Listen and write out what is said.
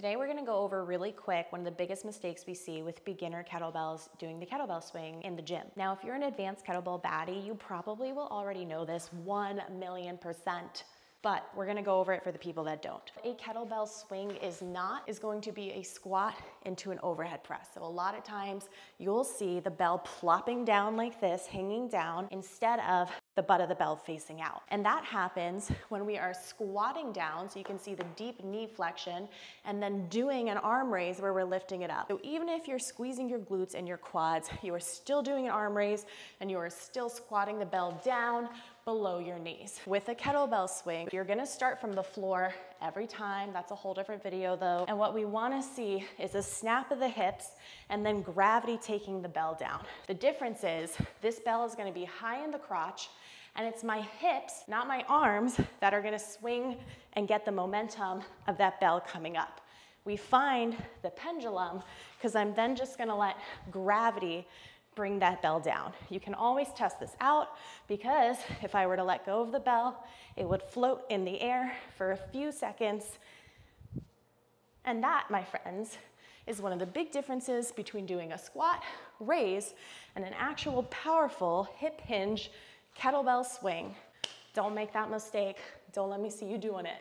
Today we're gonna go over really quick one of the biggest mistakes we see with beginner kettlebells doing the kettlebell swing in the gym. Now, if you're an advanced kettlebell baddie, you probably will already know this 1 million percent but we're gonna go over it for the people that don't. A kettlebell swing is not, is going to be a squat into an overhead press. So a lot of times you'll see the bell plopping down like this, hanging down, instead of the butt of the bell facing out. And that happens when we are squatting down, so you can see the deep knee flexion, and then doing an arm raise where we're lifting it up. So even if you're squeezing your glutes and your quads, you are still doing an arm raise and you are still squatting the bell down below your knees. With a kettlebell swing, you're gonna start from the floor every time. That's a whole different video though. And what we wanna see is a snap of the hips and then gravity taking the bell down. The difference is this bell is gonna be high in the crotch and it's my hips, not my arms, that are gonna swing and get the momentum of that bell coming up. We find the pendulum because I'm then just gonna let gravity bring that bell down. You can always test this out because if I were to let go of the bell, it would float in the air for a few seconds. And that, my friends, is one of the big differences between doing a squat, raise, and an actual powerful hip hinge kettlebell swing. Don't make that mistake. Don't let me see you doing it.